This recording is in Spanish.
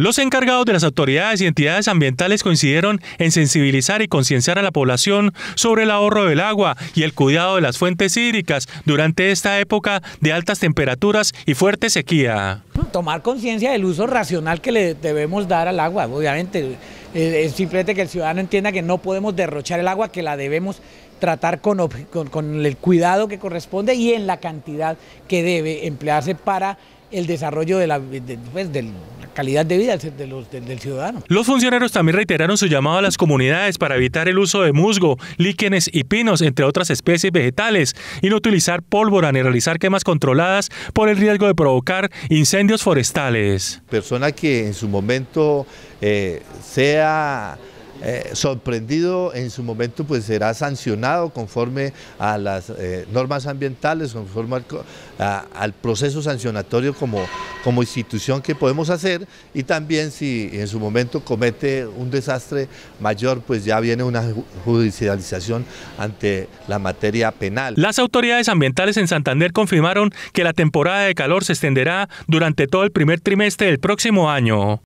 Los encargados de las autoridades y entidades ambientales coincidieron en sensibilizar y concienciar a la población sobre el ahorro del agua y el cuidado de las fuentes hídricas durante esta época de altas temperaturas y fuerte sequía. Tomar conciencia del uso racional que le debemos dar al agua, obviamente. Es simplemente que el ciudadano entienda que no podemos derrochar el agua, que la debemos tratar con, el cuidado que corresponde y en la cantidad que debe emplearse para el desarrollo de la, pues, de, calidad de vida de los, del ciudadano. Los funcionarios también reiteraron su llamado a las comunidades para evitar el uso de musgo, líquenes y pinos, entre otras especies vegetales, y no utilizar pólvora ni realizar quemas controladas por el riesgo de provocar incendios forestales. Persona que en su momento eh, sea eh, sorprendido en su momento pues será sancionado conforme a las eh, normas ambientales, conforme al, proceso sancionatorio como, como institución que podemos hacer y también si en su momento comete un desastre mayor pues ya viene una judicialización ante la materia penal. Las autoridades ambientales en Santander confirmaron que la temporada de calor se extenderá durante todo el primer trimestre del próximo año.